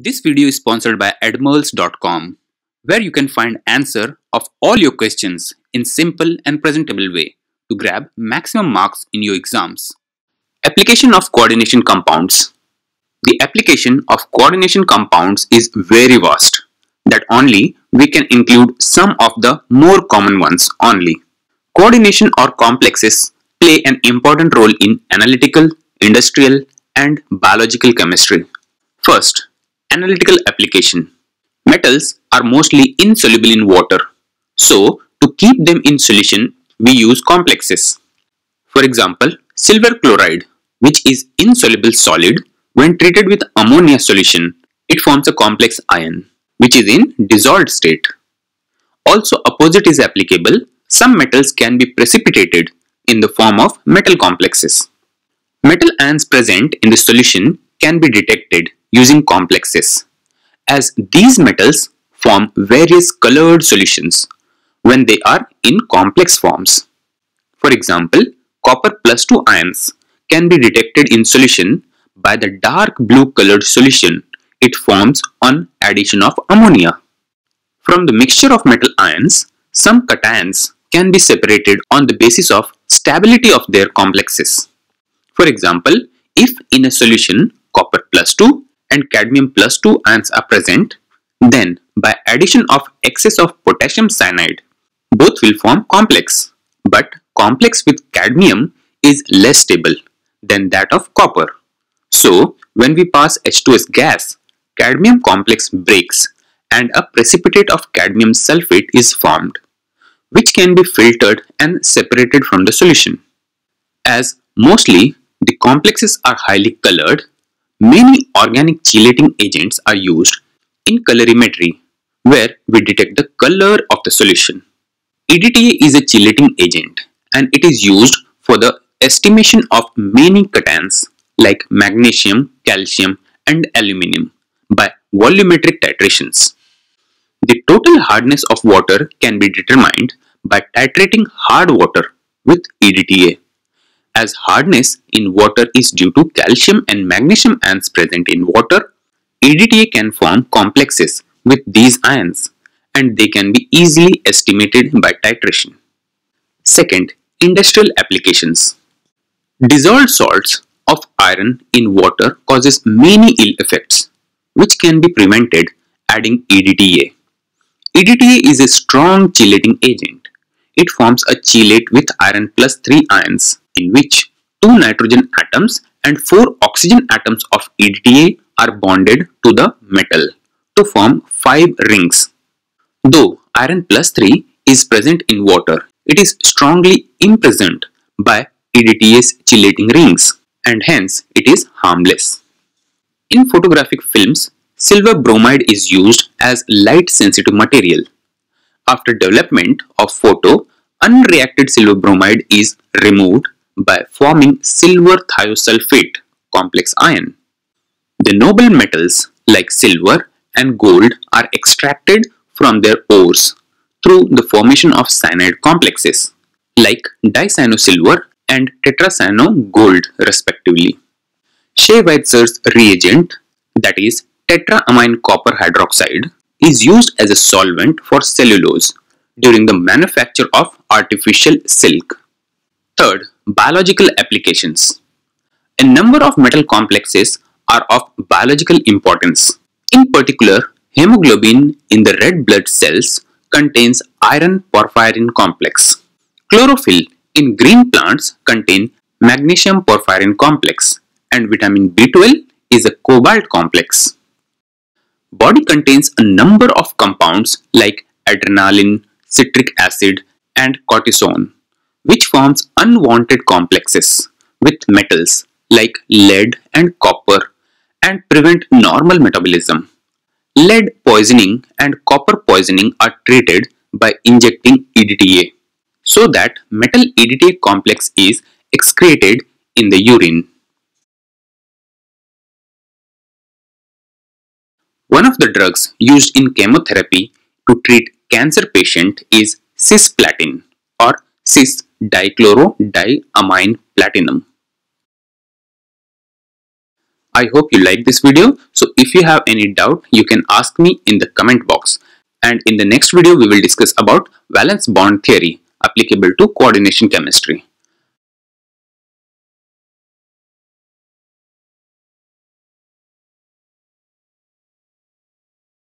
This video is sponsored by edmerls.com, where you can find answer of all your questions in simple and presentable way to grab maximum marks in your exams. Application of coordination compounds. The application of coordination compounds is very vast that only we can include some of the more common ones only. Coordination or complexes play an important role in analytical, industrial and biological chemistry. First, analytical application. Metals are mostly insoluble in water. So, to keep them in solution, we use complexes. For example, silver chloride, which is insoluble solid, when treated with ammonia solution, it forms a complex ion, which is in dissolved state. Also, opposite is applicable. Some metals can be precipitated in the form of metal complexes. Metal ions present in the solution can be detected using complexes, as these metals form various colored solutions when they are in complex forms. For example, copper plus 2 ions can be detected in solution by the dark blue colored solution it forms on addition of ammonia. From the mixture of metal ions, some cations can be separated on the basis of stability of their complexes. For example, if in a solution copper plus 2 and cadmium plus 2 ions are present, then by addition of excess of potassium cyanide, both will form complex. But complex with cadmium is less stable than that of copper. So, when we pass H2S gas, cadmium complex breaks and a precipitate of cadmium sulfate is formed, which can be filtered and separated from the solution. As mostly the complexes are highly colored, many organic chelating agents are used in colorimetry where we detect the color of the solution. EDTA is a chelating agent and it is used for the estimation of many cations like magnesium, calcium and aluminium by volumetric titrations. The total hardness of water can be determined by titrating hard water with EDTA. As hardness in water is due to calcium and magnesium ions present in water, EDTA can form complexes with these ions and they can be easily estimated by titration. Second, industrial applications. Dissolved salts of iron in water causes many ill effects which can be prevented adding EDTA. EDTA is a strong chelating agent. It forms a chelate with iron plus 3 ions in which 2 nitrogen atoms and 4 oxygen atoms of EDTA are bonded to the metal to form 5 rings. Though iron plus 3 is present in water, it is strongly imprisoned by EDTA's chelating rings and hence it is harmless. In photographic films, silver bromide is used as light sensitive material. After development of photo, unreacted silver bromide is removed by forming silver thiosulfate complex ion. The noble metals like silver and gold are extracted from their ores through the formation of cyanide complexes like dicyanosilver and tetracyano gold respectively. Schweizer's reagent that is tetraamine copper hydroxide is used as a solvent for cellulose during the manufacture of artificial silk. Third, biological applications. A number of metal complexes are of biological importance. In particular, hemoglobin in the red blood cells contains iron porphyrin complex. Chlorophyll in green plants contain magnesium porphyrin complex and vitamin B12 is a cobalt complex. Body contains a number of compounds like adrenaline, citric acid and cortisone which forms unwanted complexes with metals like lead and copper and prevent normal metabolism. Lead poisoning and copper poisoning are treated by injecting EDTA so that metal EDTA complex is excreted in the urine. One of the drugs used in chemotherapy to treat cancer patient is cisplatin or cis dichlorodiamine platinum. I hope you like this video. So if you have any doubt, you can ask me in the comment box. And in the next video, we will discuss about valence bond theory applicable to coordination chemistry.